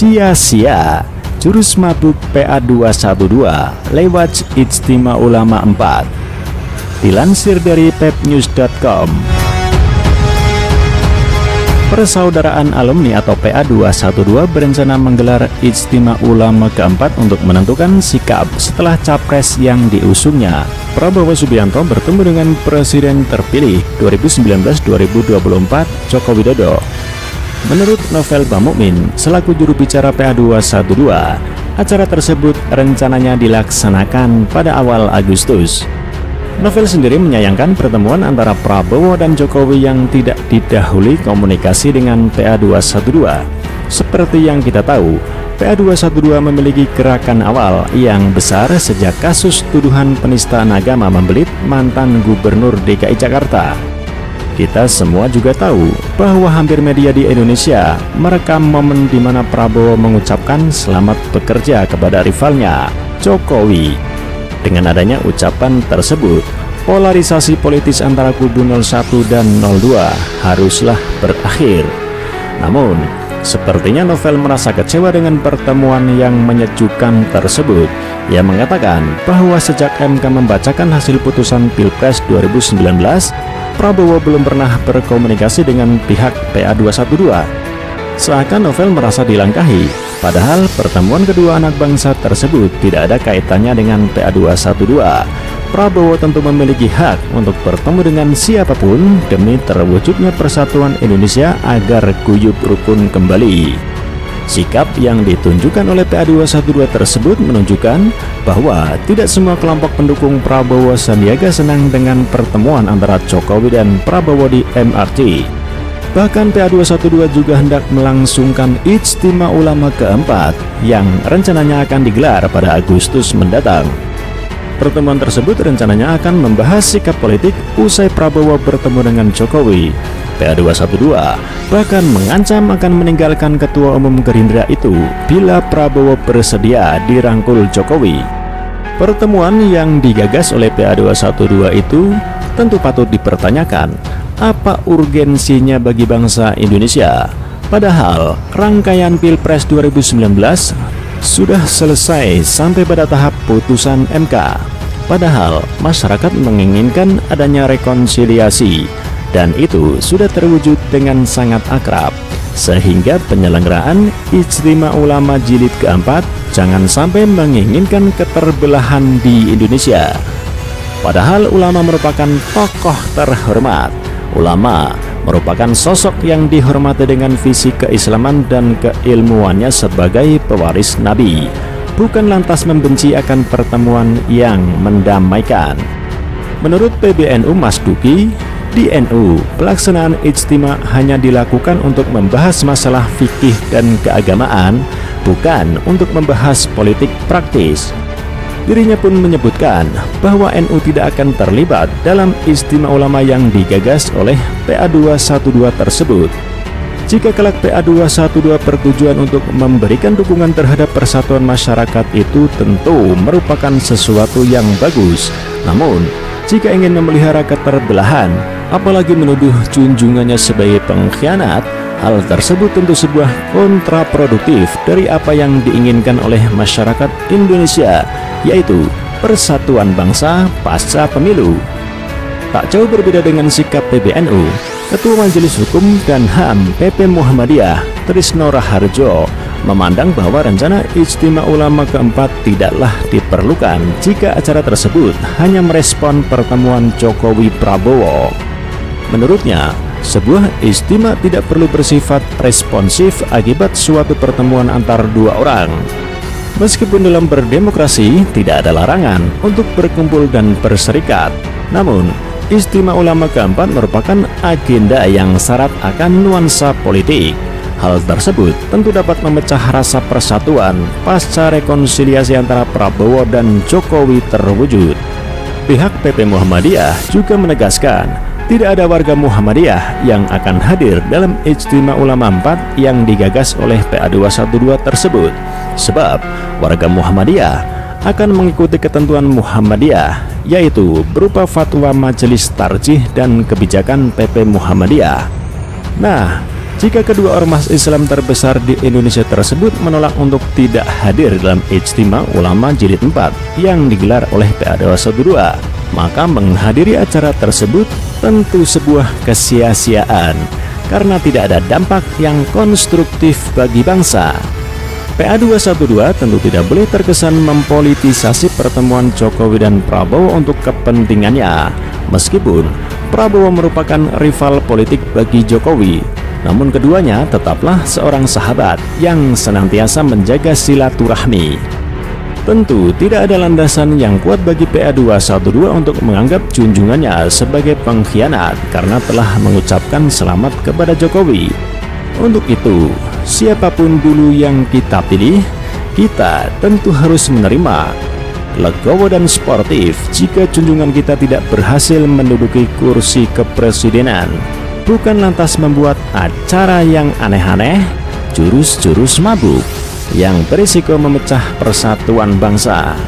sia-sia jurus mabuk PA212 lewat Ijtima Ulama 4. Dilansir dari pepnews.com. Persaudaraan Alumni atau PA212 berencana menggelar Ijtima Ulama keempat untuk menentukan sikap setelah capres yang diusungnya. Prabowo Subianto bertemu dengan Presiden terpilih 2019-2024 Joko Widodo. Menurut Novel Bamukmin, selaku juru bicara PA212, acara tersebut rencananya dilaksanakan pada awal Agustus. Novel sendiri menyayangkan pertemuan antara Prabowo dan Jokowi yang tidak didahului komunikasi dengan PA212. Seperti yang kita tahu, PA212 memiliki gerakan awal yang besar sejak kasus tuduhan penistaan agama membelit mantan gubernur DKI Jakarta. Kita semua juga tahu bahwa hampir media di Indonesia merekam momen di mana Prabowo mengucapkan selamat bekerja kepada rivalnya, Jokowi. Dengan adanya ucapan tersebut, polarisasi politis antara kubu 01 dan 02 haruslah berakhir. Namun, sepertinya Novel merasa kecewa dengan pertemuan yang menyejukkan tersebut. Ia mengatakan bahwa sejak MK membacakan hasil putusan Pilpres 2019, Prabowo belum pernah berkomunikasi dengan pihak PA212. Seakan Novel merasa dilangkahi Padahal pertemuan kedua anak bangsa tersebut tidak ada kaitannya dengan PA212. Prabowo tentu memiliki hak untuk bertemu dengan siapa pun demi terwujudnya persatuan Indonesia agar guyup rukun kembali. Sikap yang ditunjukkan oleh PA212 tersebut menunjukkan bahwa tidak semua kelompok pendukung Prabowo Sandiaga senang dengan pertemuan antara Jokowi dan Prabowo di MRT. Bahkan PA212 juga hendak melangsungkan Ijtima Ulama keempat yang rencananya akan digelar pada Agustus mendatang. Pertemuan tersebut rencananya akan membahas sikap politik usai Prabowo bertemu dengan Jokowi. PA212 bahkan mengancam akan meninggalkan Ketua Umum Gerindra itu bila Prabowo bersedia dirangkul Jokowi. Pertemuan yang digagas oleh PA212 itu tentu patut dipertanyakan apa urgensinya bagi bangsa Indonesia? Padahal rangkaian Pilpres 2019 sudah selesai sampai pada tahap putusan MK. Padahal masyarakat menginginkan adanya rekonsiliasi dan itu sudah terwujud dengan sangat akrab. Sehingga penyelenggaraan Ijtima Ulama Jilid keempat jangan sampai menginginkan keterbelahan di Indonesia. Padahal ulama merupakan tokoh terhormat Ulama merupakan sosok yang dihormati dengan visi keislaman dan keilmuannya sebagai pewaris Nabi, bukan lantas membenci akan pertemuan yang mendamaikan. Menurut PBNU Mas Duki, di NU, pelaksanaan ijtima hanya dilakukan untuk membahas masalah fikih dan keagamaan, bukan untuk membahas politik praktis. Dirinya pun menyebutkan bahwa NU tidak akan terlibat dalam istimewa ulama yang digagas oleh PA212 tersebut. Jika kelak PA212 bertujuan untuk memberikan dukungan terhadap persatuan masyarakat itu tentu merupakan sesuatu yang bagus. Namun, jika ingin memelihara keterbelahan, apalagi menuduh junjungannya sebagai pengkhianat, hal tersebut tentu sebuah kontraproduktif dari apa yang diinginkan oleh masyarakat Indonesia yaitu persatuan bangsa pasca pemilu. Tak jauh berbeda dengan sikap PBNU, Ketua Majelis Hukum dan HAM PP Muhammadiyah Trisno Raharjo memandang bahwa rencana Ijtima Ulama keempat tidaklah diperlukan jika acara tersebut hanya merespon pertemuan Jokowi Prabowo. Menurutnya, sebuah istimewa tidak perlu bersifat responsif akibat suatu pertemuan antar dua orang, Meskipun dalam berdemokrasi tidak ada larangan untuk berkumpul dan berserikat, namun istimewa ulama keempat merupakan agenda yang syarat akan nuansa politik. Hal tersebut tentu dapat memecah rasa persatuan pasca rekonsiliasi antara Prabowo dan Jokowi terwujud. Pihak PP Muhammadiyah juga menegaskan tidak ada warga Muhammadiyah yang akan hadir dalam Ijtima Ulama 4 yang digagas oleh PA212 tersebut sebab warga Muhammadiyah akan mengikuti ketentuan Muhammadiyah yaitu berupa fatwa majelis tarjih dan kebijakan PP Muhammadiyah. Nah, jika kedua ormas Islam terbesar di Indonesia tersebut menolak untuk tidak hadir dalam Ijtima Ulama Jilid 4 yang digelar oleh PA 212, maka menghadiri acara tersebut tentu sebuah kesia-siaan karena tidak ada dampak yang konstruktif bagi bangsa. PA 212 tentu tidak boleh terkesan mempolitisasi pertemuan Jokowi dan Prabowo untuk kepentingannya, meskipun Prabowo merupakan rival politik bagi Jokowi namun keduanya tetaplah seorang sahabat yang senantiasa menjaga silaturahmi. Tentu tidak ada landasan yang kuat bagi PA212 untuk menganggap junjungannya sebagai pengkhianat karena telah mengucapkan selamat kepada Jokowi. Untuk itu, siapa pun dulu yang kita pilih, kita tentu harus menerima legowo dan sportif jika junjungan kita tidak berhasil menduduki kursi kepresidenan bukan lantas membuat acara yang aneh-aneh, jurus-jurus mabuk yang berisiko memecah persatuan bangsa.